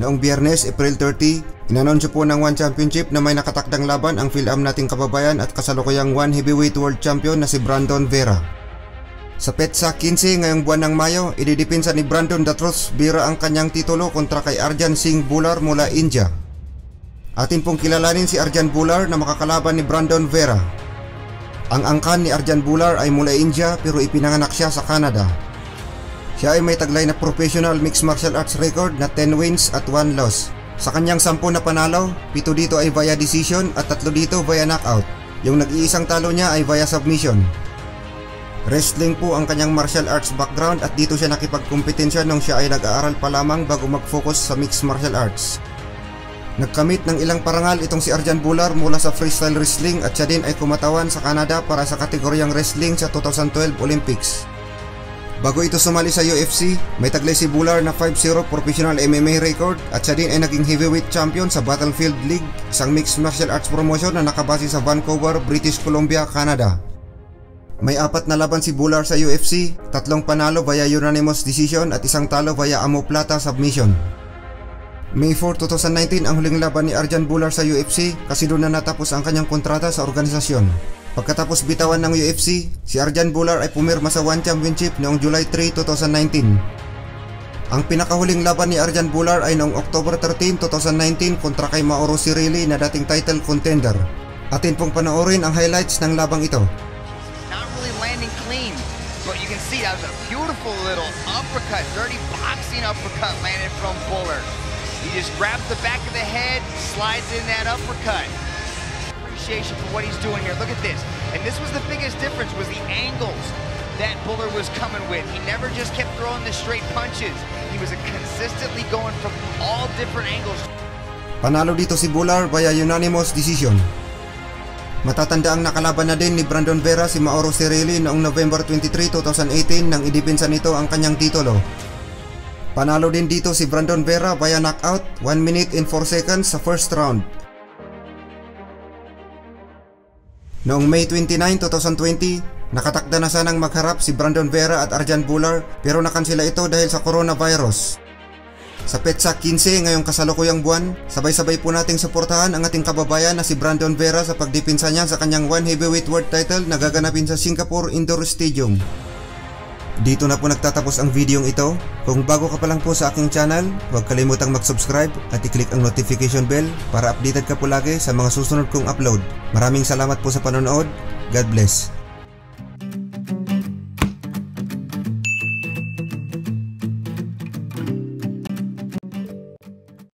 Noong biyernes, April 30, inanunsyo po ng One Championship na may nakatakdang laban ang Phil-Am nating kababayan at kasalukuyang One Heavyweight World Champion na si Brandon Vera. Sa PETSA 15 ngayong buwan ng Mayo, ididipinsa ni Brandon Datros Vera ang kanyang titulo kontra kay Arjan Singh Bular mula India. Atin pong kilalanin si Arjan Bular na makakalaban ni Brandon Vera. Ang angkan ni Arjan Bular ay mula India pero ipinanganak siya sa Canada. Siya ay may taglay na professional mixed martial arts record na 10 wins at 1 loss. Sa kanyang 10 na panalo, 7 dito ay via decision at 3 dito via knockout. Yung nag-iisang talo niya ay via submission. Wrestling po ang kanyang martial arts background at dito siya nakipagkompetensya nung siya ay nag-aaral pa lamang bago mag-focus sa mixed martial arts. Nagkamit ng ilang parangal itong si Arjan Bular mula sa freestyle wrestling at siya din ay kumatawan sa Canada para sa kategoryang wrestling sa 2012 Olympics. Bago ito sumali sa UFC, may taglay si Bular na 5-0 professional MMA record at siya din ay naging heavyweight champion sa Battlefield League, isang mixed martial arts promotion na nakabase sa Vancouver, British Columbia, Canada. May apat na laban si Bular sa UFC, tatlong panalo via unanimous decision at isang talo via amoplata submission. May 4, 2019 ang huling laban ni Arjan Bular sa UFC kasi doon na natapos ang kanyang kontrata sa organisasyon. Pagkatapos bitawan ng UFC, si Arjan Bular ay pumirma sa One Championship noong July 3, 2019. Ang pinakahuling laban ni Arjan Bular ay noong October 13, 2019 kontra kay Mauro Cirilli na dating title contender. Atin pong panoorin ang highlights ng labang ito. Not really landing clean, but you can see that was a beautiful little uppercut, dirty boxing uppercut landed from Buller. He just grabs the back of the head, slides in that uppercut appreciation for what he's doing here. Look at this. And this was the biggest difference was the angles that Buller was coming with. He never just kept throwing the straight punches. He was consistently going from all different angles. Panalo dito si Bular via unanimous decision. Matatanda ang nakalaban na din ni Brandon Vera si Mauro Cirilli noong November 23, 2018 nang idipinsa nito ang kanyang titulo. Panalo din dito si Brandon Vera via knockout 1 minute and 4 seconds sa first round. Noong May 29, 2020, nakatakda na sanang magharap si Brandon Vera at Arjan Bular pero nakansila ito dahil sa coronavirus. Sa PETSA 15 ngayong kasalukuyang buwan, sabay-sabay po nating suportahan ang ating kababayan na si Brandon Vera sa pagdipinsa niya sa kanyang One Heavyweight World Title na gaganapin sa Singapore Indoor Stadium. Dito na po nagtatapos ang videong ito. Kung bago ka pa lang po sa aking channel, huwag kalimutang mag-subscribe at i-click ang notification bell para updated ka po lagi sa mga susunod kong upload. Maraming salamat po sa panonood. God bless.